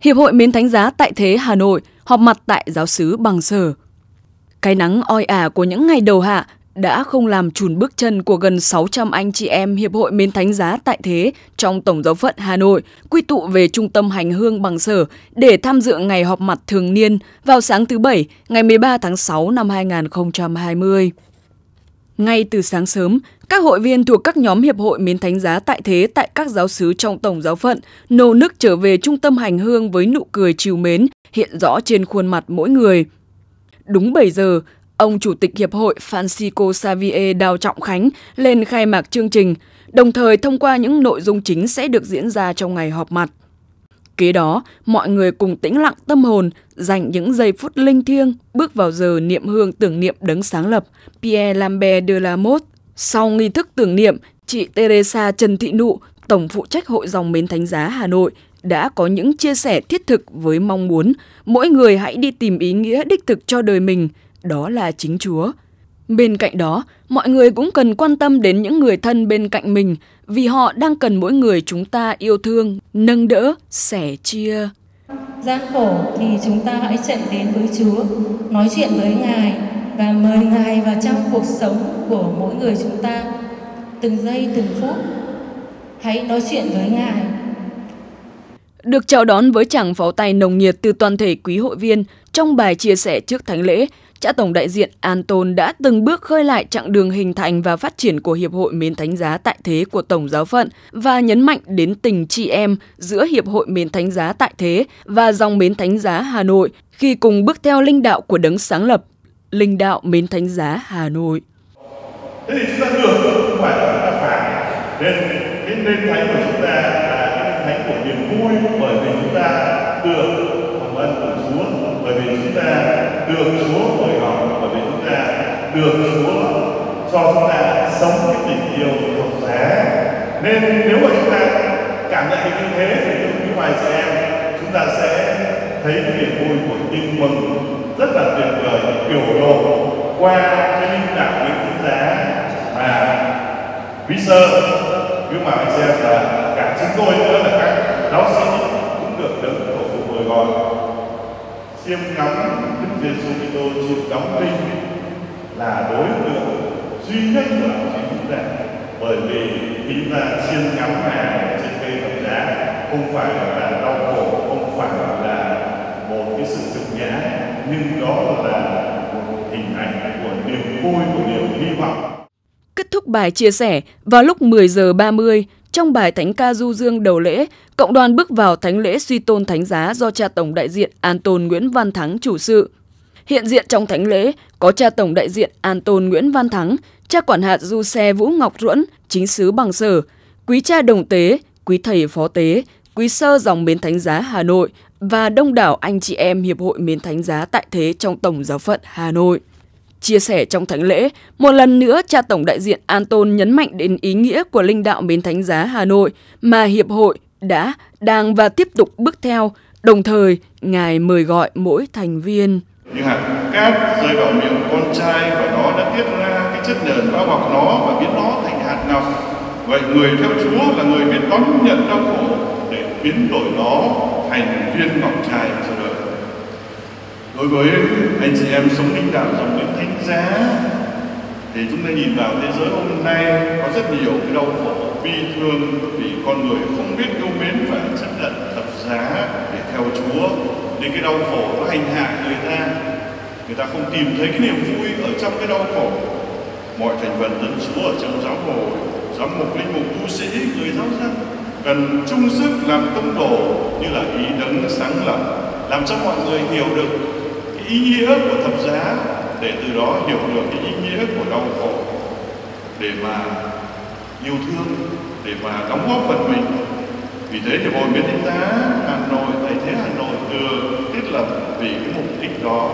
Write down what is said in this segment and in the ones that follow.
Hiệp hội Mến Thánh Giá tại Thế Hà Nội họp mặt tại giáo sứ Bằng Sở. Cái nắng oi ả của những ngày đầu hạ đã không làm chùn bước chân của gần 600 anh chị em Hiệp hội Mến Thánh Giá tại Thế trong Tổng giáo phận Hà Nội quy tụ về Trung tâm Hành hương Bằng Sở để tham dự ngày họp mặt thường niên vào sáng thứ Bảy, ngày 13 tháng 6 năm 2020. Ngay từ sáng sớm, các hội viên thuộc các nhóm hiệp hội mến thánh giá tại thế tại các giáo sứ trong tổng giáo phận nô nức trở về trung tâm hành hương với nụ cười chiều mến hiện rõ trên khuôn mặt mỗi người. Đúng 7 giờ, ông Chủ tịch Hiệp hội Francisco Xavier Đào Trọng Khánh lên khai mạc chương trình, đồng thời thông qua những nội dung chính sẽ được diễn ra trong ngày họp mặt. Kế đó, mọi người cùng tĩnh lặng tâm hồn, dành những giây phút linh thiêng, bước vào giờ niệm hương tưởng niệm đấng sáng lập, Pierre Lambert de la Motte. Sau nghi thức tưởng niệm, chị Teresa Trần Thị Nụ, Tổng phụ trách Hội dòng Mến Thánh Giá Hà Nội, đã có những chia sẻ thiết thực với mong muốn mỗi người hãy đi tìm ý nghĩa đích thực cho đời mình, đó là chính Chúa. Bên cạnh đó, mọi người cũng cần quan tâm đến những người thân bên cạnh mình vì họ đang cần mỗi người chúng ta yêu thương, nâng đỡ, sẻ chia. Gian khổ thì chúng ta hãy chạy đến với Chúa, nói chuyện với Ngài và mời Ngài vào trong cuộc sống của mỗi người chúng ta. Từng giây, từng phút, hãy nói chuyện với Ngài. Được chào đón với chàng pháo tay nồng nhiệt từ toàn thể quý hội viên trong bài chia sẻ trước thánh lễ, cha tổng đại diện Anton đã từng bước khơi lại chặng đường hình thành và phát triển của Hiệp hội Mến Thánh Giá tại Thế của Tổng giáo phận và nhấn mạnh đến tình chị em giữa Hiệp hội Mến Thánh Giá tại Thế và dòng Mến Thánh Giá Hà Nội khi cùng bước theo linh đạo của đấng sáng lập, linh đạo Mến Thánh Giá Hà Nội. Thế thì chúng ta được không phải là chúng ta phải nên cái nên thánh của chúng ta là thánh của niềm vui, bởi vì chúng ta được hồng ân của Chúa, bởi vì chúng ta được Chúa mời gọi bởi vì chúng ta được Chúa cho chúng ta sống cái tình yêu thuộc giá nên nếu mà chúng ta cảm nhận được như thế thì những ngoài chị em, chúng ta sẽ thấy cái niềm vui của tin mừng rất là tuyệt vời, biểu lộ qua cái linh đạo những giá mà quý sơ, quý mà anh xem là chúng tôi nữa là các giáo sĩ cũng được đấng tổ phụ mời gọi. Chiêm ngắm Đức Giêsu Kitô chịu đóng đinh là đối tượng duy nhất của đạo chính chúng ta bởi vì khi chúng ta chiêm ngắm ngài trên cây thập giá không phải là đau khổ không phải là một cái sự thực nhã nhưng đó là một hình ảnh của niềm vui của niềm hy vọng. Kết thúc bài chia sẻ, vào lúc 10 giờ 30, trong bài thánh ca du dương đầu lễ, cộng đoàn bước vào thánh lễ suy tôn thánh giá do cha tổng đại diện Anton Nguyễn Văn Thắng chủ sự. Hiện diện trong thánh lễ có cha tổng đại diện Anton Nguyễn Văn Thắng, cha quản hạt du xe Vũ Ngọc Ruẫn, chính sứ bằng sở, quý cha đồng tế, quý thầy phó tế, quý sơ dòng Mến Thánh Giá Hà Nội và đông đảo anh chị em Hiệp hội Mến Thánh Giá tại thế trong Tổng giáo phận Hà Nội. Chia sẻ trong thánh lễ, một lần nữa cha tổng đại diện Anton nhấn mạnh đến ý nghĩa của linh đạo Bến Thánh Giá Hà Nội mà Hiệp hội đã, đang và tiếp tục bước theo, đồng thời Ngài mời gọi mỗi thành viên. Như hạt cát rơi vào miệng con trai và nó đã tiết ra cái chất nền bao bọc nó và biến nó thành hạt ngọc. Vậy người theo Chúa là người biết đón nhận đau khổ để biến đổi nó thành viên ngọc trai cho đời. Đối với anh chị em sống linh đạo dòng những thánh giá, thì chúng ta nhìn vào thế giới hôm nay có rất nhiều cái đau khổ, bi thương vì con người không biết yêu mến và chấp nhận thập giá để theo Chúa. Nên cái đau khổ nó hành hạ người ta. Người ta không tìm thấy cái niềm vui ở trong cái đau khổ. Mọi thành phần dân Chúa ở trong giáo hội, giám mục, linh mục, tu sĩ, người giáo dân cần chung sức làm công đồ như là ý đấng sáng lập, làm cho mọi người hiểu được ý nghĩa của thập giá, để từ đó hiểu được cái ý nghĩa của đau khổ, để mà yêu thương, để mà đóng góp phần mình. Vì thế thì hội biến thánh giá hà nội thầy thế hà nội được thiết lập vì cái mục đích đó.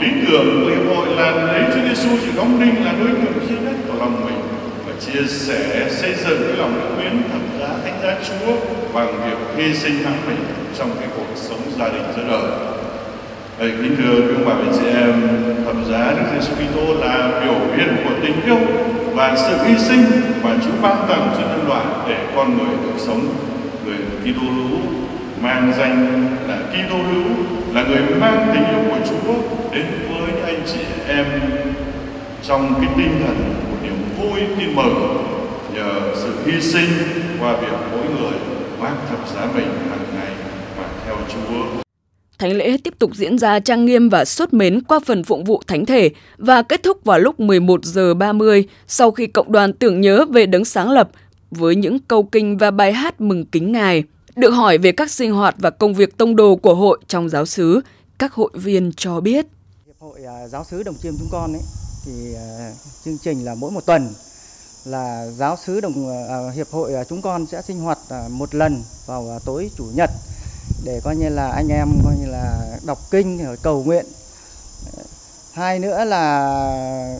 Lý tưởng của hiệp hội là lấy chúa giêsu chịu đóng đinh là đối tượng duy nhất của lòng mình và chia sẻ, xây dựng cái lòng yêu mến thập giá thánh giá chúa bằng việc hy sinh hãng mình trong cái cuộc sống gia đình giữa đời. Vậy kính thưa quý ông bà và chị em, thập giá Đức Giêsu Kitô là biểu hiện của tình yêu và sự hy sinh mà Chúa ban tặng cho nhân loại để con người được sống người Kitô hữu mang danh là kitô hữu là người mang tình yêu của Chúa đến với anh chị em trong cái tinh thần của niềm vui tin mừng nhờ sự hy sinh qua việc mỗi người mang thập giá mình hàng ngày mà theo Chúa. Thánh lễ tiếp tục diễn ra trang nghiêm và sốt mến qua phần phụng vụ thánh thể và kết thúc vào lúc 11 giờ 30 sau khi cộng đoàn tưởng nhớ về đấng sáng lập với những câu kinh và bài hát mừng kính Ngài. Được hỏi về các sinh hoạt và công việc tông đồ của hội trong giáo xứ, các hội viên cho biết. Hiệp hội à, giáo xứ Đồng Chiêm chúng con ấy, thì à, chương trình là mỗi một tuần là giáo xứ đồng à, hiệp hội chúng con sẽ sinh hoạt một lần vào tối chủ nhật để coi như là anh em coi như là đọc kinh, rồi cầu nguyện. Hai nữa là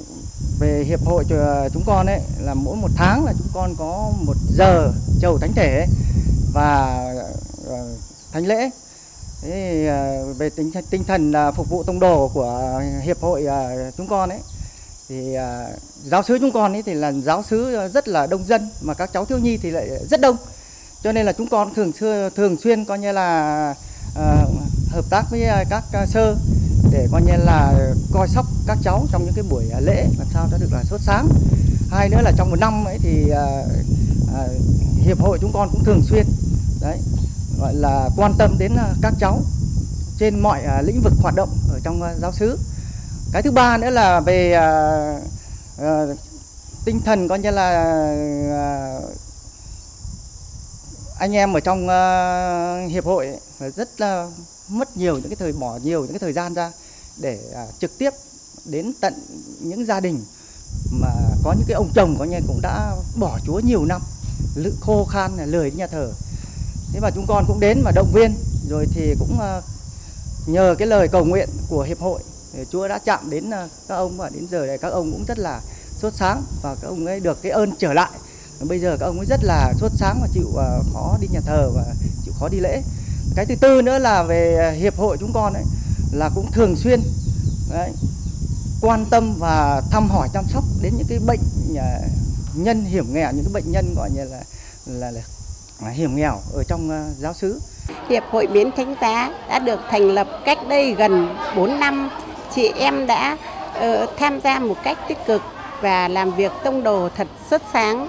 về hiệp hội chúng con ấy, là mỗi một tháng là chúng con có một giờ chầu thánh thể và ờ, thánh lễ. Thế ờ, về tinh tinh thần phục vụ tông đồ của hiệp hội ờ, chúng con ấy. Thì giáo sứ chúng con ấy thì là giáo sứ rất là đông dân, mà các cháu thiếu nhi thì lại rất đông cho nên là chúng con thường xuyên thường xuyên coi như là uh, hợp tác với ờ, các ờ, sơ để coi như là coi sóc các cháu trong những cái buổi lễ làm sao cho được là sốt sáng. Hai nữa là trong một năm ấy thì uh, uh, hiệp hội chúng con cũng thường xuyên đấy gọi là quan tâm đến các cháu trên mọi uh, lĩnh vực hoạt động ở trong uh, giáo xứ. Cái thứ ba nữa là về uh, uh, tinh thần coi như là uh, anh em ở trong uh, hiệp hội ấy, rất là mất nhiều những cái thời bỏ nhiều những cái thời gian ra để uh, trực tiếp đến tận những gia đình mà có những cái ông chồng có nghe cũng đã bỏ chúa nhiều năm lự khô khan lười nhà thờ. Thế mà chúng con cũng đến mà động viên rồi thì cũng uh, nhờ cái lời cầu nguyện của hiệp hội chúa đã chạm đến uh, các ông và đến giờ này các ông cũng rất là sốt sáng và các ông ấy được cái ơn trở lại bây giờ các ông ấy rất là sốt sáng và chịu à, khó đi nhà thờ và chịu khó đi lễ. Cái thứ tư nữa là về hiệp hội chúng con ấy là cũng thường xuyên đấy, quan tâm và thăm hỏi chăm sóc đến những cái bệnh à, nhân hiểm nghèo những cái bệnh nhân gọi như là là, là, là hiểm nghèo ở trong à, giáo xứ. Hiệp hội miến Thánh Giá đã được thành lập cách đây gần 4 năm. Chị em đã uh, tham gia một cách tích cực và làm việc tông đồ thật xuất sáng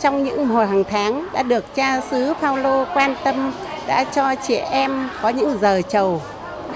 trong những hồi hàng tháng đã được cha xứ Phaolô quan tâm, đã cho chị em có những giờ chầu.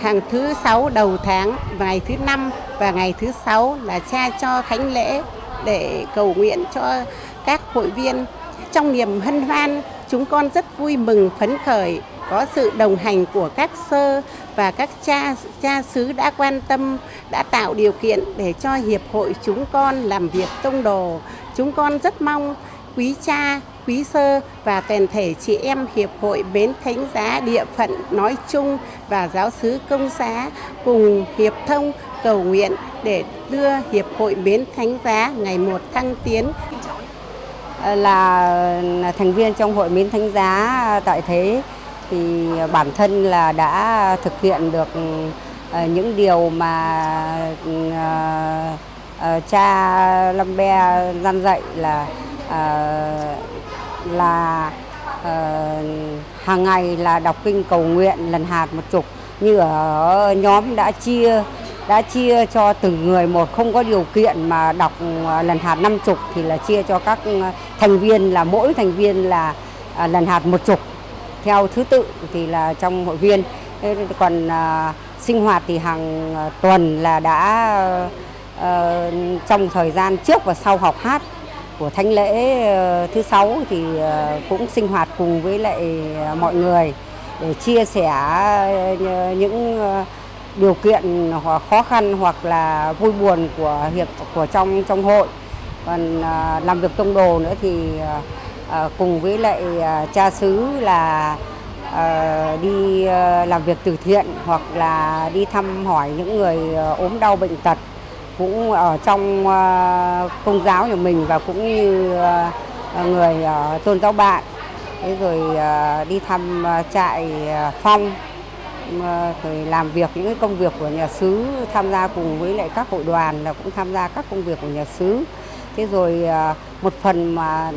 Hàng thứ sáu đầu tháng và ngày thứ năm và ngày thứ sáu là cha cho khánh lễ để cầu nguyện cho các hội viên. Trong niềm hân hoan, chúng con rất vui mừng, phấn khởi, có sự đồng hành của các sơ và các cha cha xứ đã quan tâm, đã tạo điều kiện để cho hiệp hội chúng con làm việc tông đồ. Chúng con rất mong quý cha, quý sơ và toàn thể chị em Hiệp hội Bến Thánh Giá địa phận nói chung và giáo sứ công xá cùng hiệp thông cầu nguyện để đưa Hiệp hội Bến Thánh Giá ngày một thăng tiến. Ờ, là thành viên trong hội Bến Thánh Giá tại thế thì bản thân là đã thực hiện được ờ, những điều mà ờ, cha Lâm Be gian dạy là Ờ, là uh, hàng ngày là đọc kinh cầu nguyện lần hạt một chục. Như ở nhóm đã chia đã chia cho từng người một không có điều kiện mà đọc ờ, lần hạt năm chục thì là chia cho các thành viên là mỗi thành viên là lần hạt một chục. Theo thứ tự thì là trong hội viên. Còn sinh hoạt thì hàng tuần là đã trong thời gian trước và sau học hát của thánh lễ ờ, thứ sáu thì ờ, cũng sinh hoạt cùng với lại ờ, mọi người để chia sẻ những điều kiện hoặc khó khăn hoặc là vui buồn của hiệp, của trong trong hội. Còn làm việc tông đồ nữa thì cùng với lại cha xứ là đi làm việc từ thiện hoặc là đi thăm hỏi những người ốm đau bệnh tật cũng ở trong à, công giáo nhà mình và cũng như à, người tôn giáo bạn. Thế rồi à, đi thăm trại phong rồi làm việc những công việc của nhà xứ, tham gia cùng với lại các hội đoàn là cũng tham gia các công việc của nhà xứ. Thế rồi một phần mà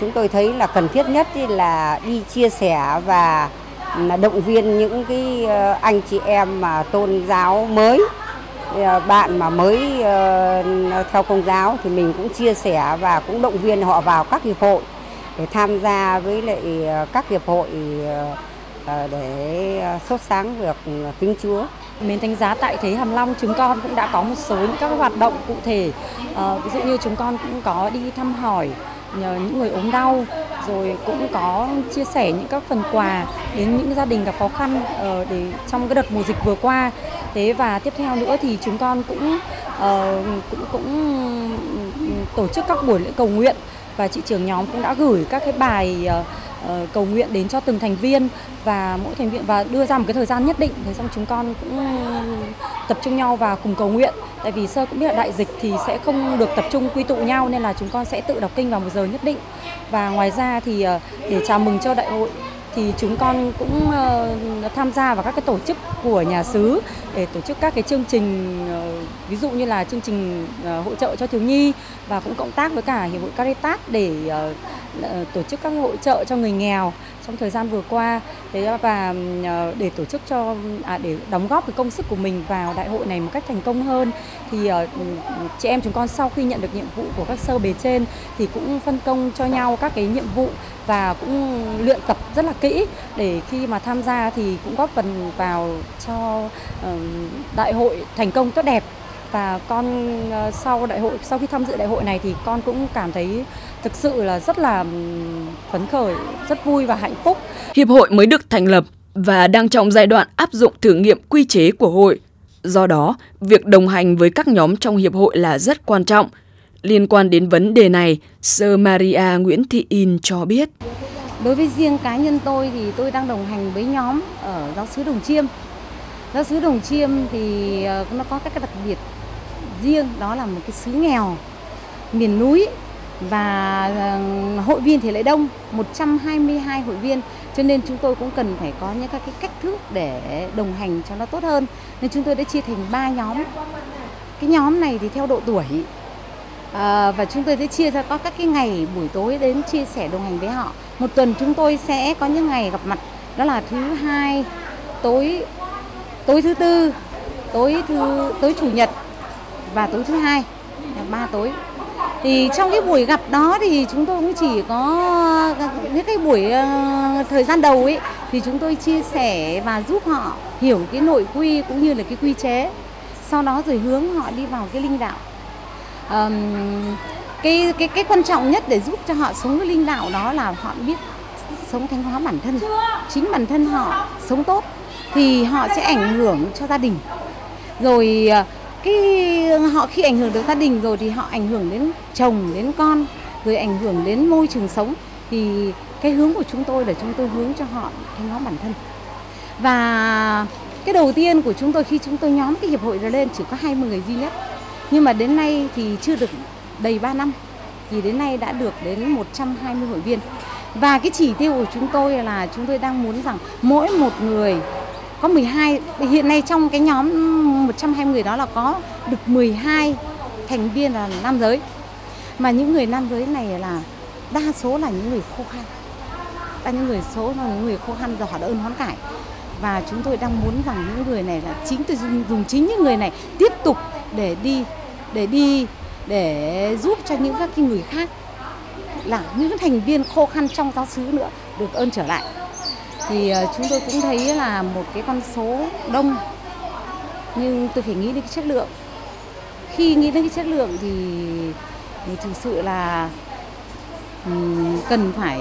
chúng tôi thấy là cần thiết nhất là đi chia sẻ và động viên những cái anh chị em mà tôn giáo mới. Ờ, bạn mà mới ờ, theo công giáo thì mình cũng chia sẻ và cũng động viên họ vào các hiệp hội để tham gia với lại ờ, các hiệp hội để sốt sáng việc kính Chúa. Mến đánh Giá tại Thế Hàm Long chúng con cũng đã có một số những các hoạt động cụ thể. À, ví dụ như chúng con cũng có đi thăm hỏi nhờ những người ốm đau rồi cũng có chia sẻ những các phần quà đến những gia đình gặp khó khăn ở để trong cái đợt mùa dịch vừa qua thế và tiếp theo nữa thì chúng con cũng uh, cũng cũng tổ chức các buổi lễ cầu nguyện. Và chị trưởng nhóm cũng đã gửi các cái bài uh, cầu nguyện đến cho từng thành viên và mỗi thành viên và đưa ra một cái thời gian nhất định. Thế xong chúng con cũng tập trung nhau và cùng cầu nguyện. Tại vì sơ cũng biết là đại dịch thì sẽ không được tập trung quy tụ nhau nên là chúng con sẽ tự đọc kinh vào một giờ nhất định. Và ngoài ra thì uh, để chào mừng cho đại hội thì chúng con cũng uh, tham gia vào các cái tổ chức của nhà xứ để tổ chức các cái chương trình uh, ví dụ như là chương trình uh, hỗ trợ cho thiếu nhi và cũng cộng tác với cả hiệp hội Caritas để uh, Ờ, tổ chức các hội trợ cho người nghèo trong thời gian vừa qua. Thế và ờ, để tổ chức cho à, để đóng góp cái công sức của mình vào đại hội này một cách thành công hơn thì uh, chị em chúng con sau khi nhận được nhiệm vụ của các sơ bề trên thì cũng phân công cho nhau các cái nhiệm vụ và cũng luyện tập rất là kỹ để khi mà tham gia thì cũng góp phần vào cho uh, đại hội thành công tốt đẹp và con uh, sau đại hội sau khi tham dự đại hội này thì con cũng cảm thấy thực sự là rất là phấn khởi, rất vui và hạnh phúc. Hiệp hội mới được thành lập và đang trong giai đoạn áp dụng thử nghiệm quy chế của hội. Do đó, việc đồng hành với các nhóm trong hiệp hội là rất quan trọng. Liên quan đến vấn đề này, Sơ Maria Nguyễn Thị In cho biết. Đối với riêng cá nhân tôi thì tôi đang đồng hành với nhóm ở giáo sứ Đồng Chiêm. Giáo sứ Đồng Chiêm thì ờ, nó có các cái đặc biệt riêng đó là một cái xứ nghèo miền núi và ờ, hội viên thì lại đông 122 hội viên. Cho nên chúng tôi cũng cần phải có những các cái cách thức để đồng hành cho nó tốt hơn. Nên chúng tôi đã chia thành ba nhóm. Cái nhóm này thì theo độ tuổi à, và chúng tôi sẽ chia ra có các cái ngày buổi tối đến chia sẻ đồng hành với họ. Một tuần chúng tôi sẽ có những ngày gặp mặt đó là thứ hai tối tối thứ tư tối thứ tối chủ nhật và tối thứ hai là ba tối. Thì trong cái buổi gặp đó thì chúng tôi cũng chỉ có những cái buổi uh, thời gian đầu ấy thì chúng tôi chia sẻ và giúp họ hiểu cái nội quy cũng như là cái quy chế. Sau đó rồi hướng họ đi vào cái linh đạo. Um, cái cái cái quan trọng nhất để giúp cho họ sống cái linh đạo đó là họ biết sống thánh hóa bản thân. Chính bản thân họ sống tốt thì họ sẽ ảnh hưởng cho gia đình. Rồi à, cái, họ khi ảnh hưởng được gia đình rồi thì họ ảnh hưởng đến chồng, đến con, rồi ảnh hưởng đến môi trường sống. Thì cái hướng của chúng tôi là chúng tôi hướng cho họ thanh hóa bản thân. Và cái đầu tiên của chúng tôi khi chúng tôi nhóm cái hiệp hội ra lên chỉ có 20 người duy nhất. Nhưng mà đến nay thì chưa được đầy 3 năm. Thì đến nay đã được đến 120 hội viên. Và cái chỉ tiêu của chúng tôi là chúng tôi đang muốn rằng mỗi một người có 12 hiện nay trong cái nhóm 120 người đó là có được 12 thành viên là nam giới. Mà những người nam giới này là đa số là những người khô khan. Đa những người số là những người khô khan giỏi họ đã ơn hoán cải. Và chúng tôi đang muốn rằng những người này là chính tôi dùng, dùng chính những người này tiếp tục để đi để đi để giúp cho những các cái người khác là những thành viên khô khan trong giáo xứ nữa được ơn trở lại thì ờ, chúng tôi cũng thấy là một cái con số đông nhưng tôi phải nghĩ đến cái chất lượng. Khi nghĩ đến cái chất lượng thì, thì thực sự là um, cần phải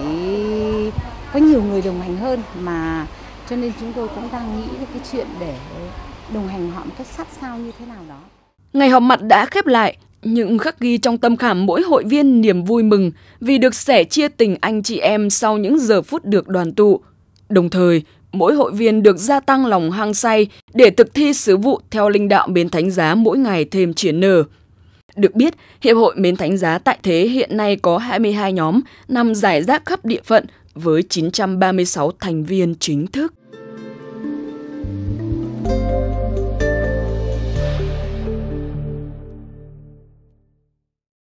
có nhiều người đồng hành hơn mà cho nên chúng tôi cũng đang nghĩ đến cái chuyện để đồng hành họ một cách sát sao như thế nào đó. Ngày họp mặt đã khép lại, những khắc ghi trong tâm khảm mỗi hội viên niềm vui mừng vì được sẻ chia tình anh chị em sau những giờ phút được đoàn tụ, Đồng thời, mỗi hội viên được gia tăng lòng hăng say để thực thi sứ vụ theo linh đạo Bến Thánh Giá mỗi ngày thêm triển nở. Được biết, Hiệp hội Mến Thánh Giá tại thế hiện nay có 22 nhóm nằm giải rác khắp địa phận với 936 thành viên chính thức.